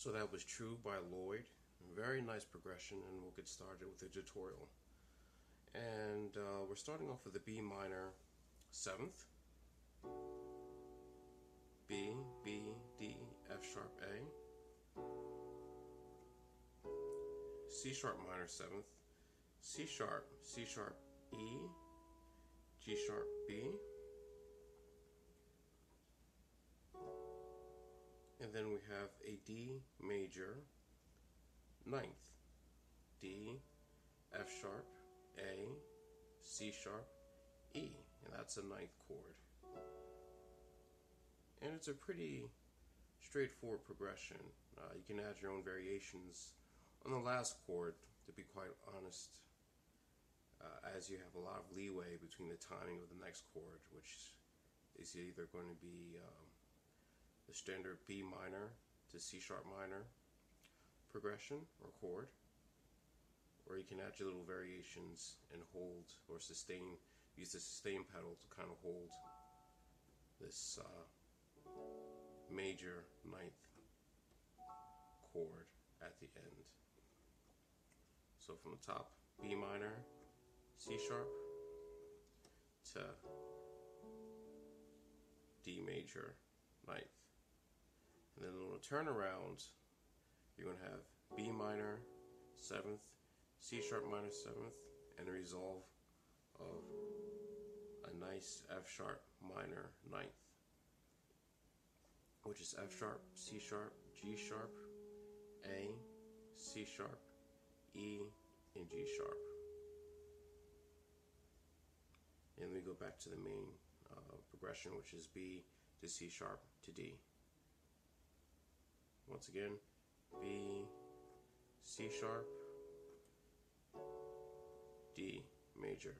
So that was Tru by Lloyd. Very nice progression, and we'll get started with the tutorial. And uh, we're starting off with the B minor 7th, B, B, D, F sharp A, C sharp minor 7th, C sharp, C sharp E, G sharp B, and then we have a D major ninth, D, F sharp, A, C sharp, E, and that's a ninth chord. And it's a pretty straightforward progression. Uh, you can add your own variations on the last chord, to be quite honest, uh, as you have a lot of leeway between the timing of the next chord, which is either going to be um, the standard B minor to C sharp minor progression or chord, or you can add your little variations and hold or sustain, use the sustain pedal to kind of hold this uh, major ninth chord at the end. So from the top, B minor, C sharp to D major ninth. And then a turnaround, you're going to have B minor, 7th, C sharp minor 7th, and a resolve of a nice F sharp minor 9th, which is F sharp, C sharp, G sharp, A, C sharp, E, and G sharp. And we go back to the main uh, progression, which is B to C sharp to D. Once again, B, C sharp, D major,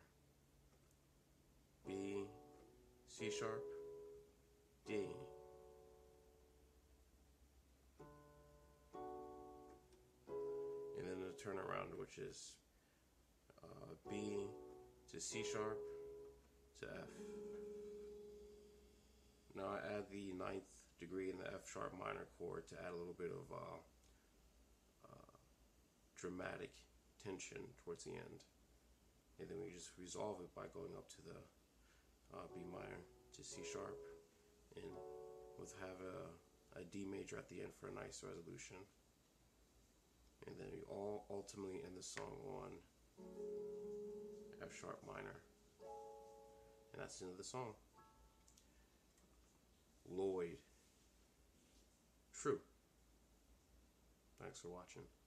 B, C sharp, D. And then the turnaround, which is uh, B to C sharp to F. Now I add the ninth degree in the F sharp minor chord to add a little bit of uh, uh, dramatic tension towards the end. And then we just resolve it by going up to the uh, B minor to C sharp and we'll have a, a D major at the end for a nice resolution. And then we all ultimately end the song on F sharp minor. And that's the end of the song. Lloyd. Tru. Thanks for watching.